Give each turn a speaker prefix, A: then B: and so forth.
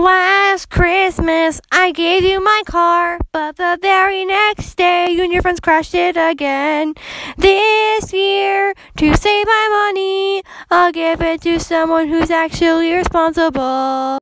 A: Last Christmas, I gave you my car, but the very next day, you and your friends crashed it again. This year, to save my money, I'll give it to someone who's actually responsible.